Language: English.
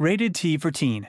Rated T for Teen.